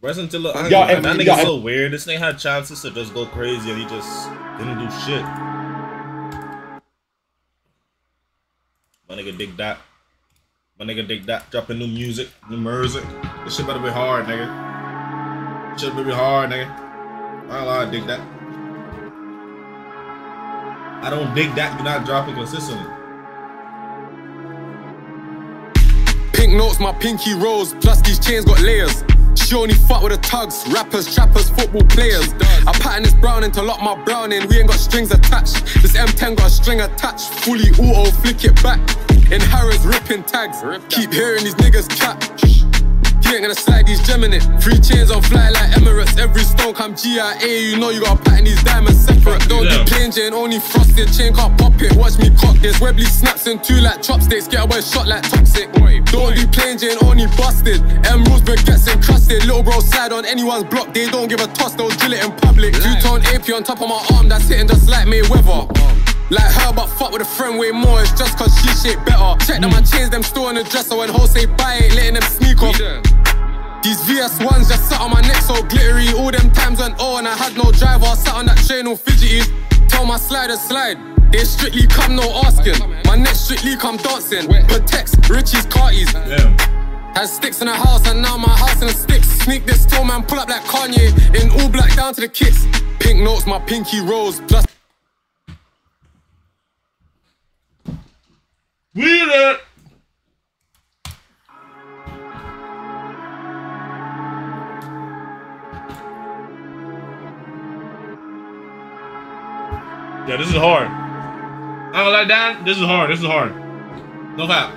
Bryson Tiller, I, Yeah, that and- nigga's yeah, so weird. This nigga had chances to just go crazy and he just didn't do shit. My nigga DigDat. My nigga DigDat. Dropping new music, new music. This shit better be hard, nigga. This shit better be hard, nigga. I don't lie, dig that. I don't dig that. You're not dropping consistently. Pink notes, my pinky rose, plus these chains got layers. She only fuck with the tugs, rappers, trappers, football players. I pattern this browning to lock my browning, we ain't got strings attached. This M10 got a string attached, fully auto, flick it back. In Harrods, ripping tags. Keep hearing these niggas cap. You ain't gonna slide these gem in it. Three chains on fly like Emirates. Every stone come GIA. You know you gotta pattern these diamonds separate. Don't Yeah. do plain Jane, only frosted. Chain can't pop it. Watch me cock this. Webley snaps in two like chopsticks. Get away shot like toxic. Boy, Don't be plain Jane, only busted. M rules gets encrusted. Little bro side on anyone's block. They don't give a toss. They'll drill it in public. Two tone AP on top of my arm. That's hitting just like Mayweather. Like her, but fuck with a friend way more. It's just cause she shit better. Check that my mm. chains, them store in the dresser. When hoes say buy it, letting them sneak off. These VS1s just sat on my neck so glittery. All them times went oh and I had no driver. Sat on that train all fidgety. Tell my slider slide. They strictly come no asking. My neck strictly come dancing. Protects Richie's carties. Had sticks in the house and now my house in the sticks. Sneak this toe man, pull up like Kanye. In all black down to the kicks. Pink notes, my pinky rose. Plus We it. Yeah, this is hard. I don't like that. This is hard. This is hard. No cap.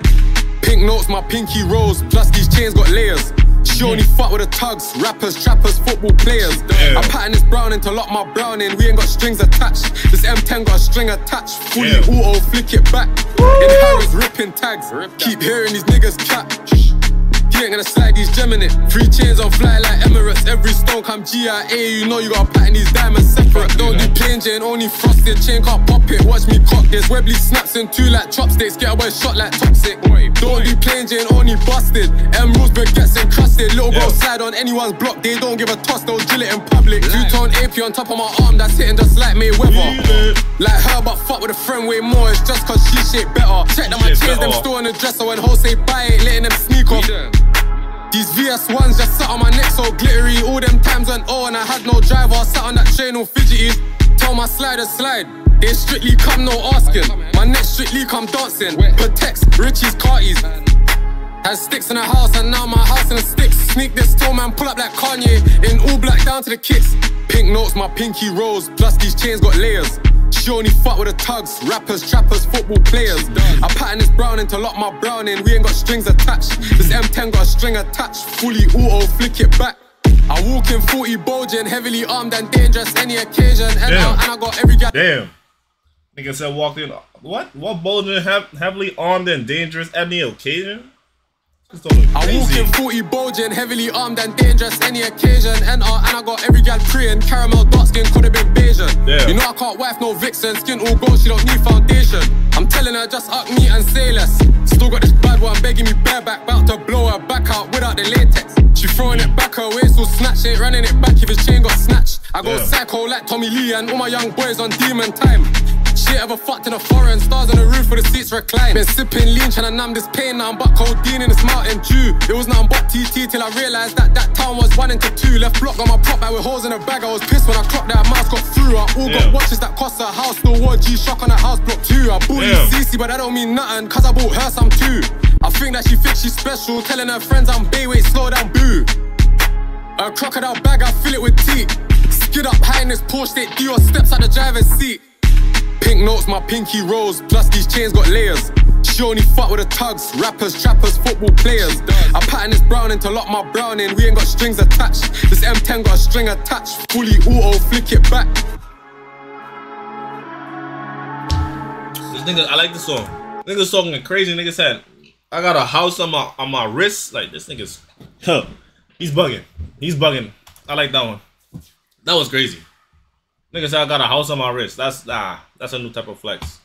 Pink notes, my pinky rose. Plus these chains got layers. She only fuck with the tugs, rappers, trappers, football players. Damn. I pattern this browning to lock my browning. We ain't got strings attached. This M10 got a string attached. Fully Damn. auto, flick it back. In Harrods, ripping tags. Keep hearing these niggas cap. You ain't gonna slide these gem in it. Three chains on fly like Emirates. Every stone come GIA. You know you gotta pattern these diamonds separate. Don't do plain Jane, only frosted. Chain can't pop it. Watch me cock this. Webley snaps in two like chopsticks. Get away shot like toxic. Don't do plain Jane, only busted. M rules gets encrusted. Little bro side on anyone's block. They don't give a toss. They'll drill it in public. Two tone AP on top of my arm. That's hitting just like Mayweather. Like her, but fuck with a friend way more. It's just cause she shit better. Check that my chains, them store in the dresser. When hoes say buy it, letting them sneak off. These VS1s just sat on my neck so glittery. All them times went oh and I had no driver. Sat on that train all fidgety. Tell my slider slide. They strictly come no asking. My neck strictly come dancing. Protects Richie's carties. Had sticks in the house and now my house in the sticks. Sneak this toe man, pull up like Kanye. In all black down to the kicks. Pink notes, my pinky rose. Plus these chains got layers. She only fuck with the tugs, rappers, trappers, football players. I pattern this browning to lock my browning. We ain't got strings attached. This M10 got a string attached. Fully auto, flick it back. I walk in 40 bulging, heavily armed and dangerous any occasion. And, Damn. I, and I got every guy. Damn. Nigga said walked in. What? What bulging hev- heavily armed and dangerous any occasion? I walk in 40 bulging, heavily armed and dangerous any occasion. Enter, and I got every gal praying. Caramel dark skin could have been Bayesian. You know I can't wife no vixen, skin all gold, she don't need foundation. I'm telling her just up me and say less. Still got this bad one begging me bareback, bout to blow her back out without the latex. She throwing it back her waist, all snatch, ain't running it back if his chain got snatched. I go Damn. psycho like Tommy Lee and all my young boys on demon time. Shit ever fucked in a foreign, stars on the roof where the seats reclined. Been sipping lean, tryna numb this pain, nothing but codeine in this mountain dew. It was nothing but TT till I realized that that town was one into two. Left block on my prop back with holes in the bag. I was pissed when I clocked that mouse got through. I all Yeah. got watches that cost a house, still wore G Shock on that house block too. I bought these CC, but that don't mean nothing, cause I bought her some too. I think that she thinks she's special, telling her friends I'm Bayweight, slow down, boo. A crocodile bag, I fill it with teeth. Skid up high in this Porsche, state Dior steps out the driver's seat. Pink notes, my pinky rose. Plus these chains got layers. She only fuck with the tugs, rappers, trappers, football players. I pattern this browning to lock my browning. We ain't got strings attached. This M10 got a string attached. Fully auto, flick it back. This nigga, I like this song. Nigga song crazy. Nigga said, I got a house on my on my wrist. Like this nigga's, huh? He's bugging. He's bugging. I like that one. That was crazy. Nigga said I got a house on my wrist. That's nah. That's a new type of flex.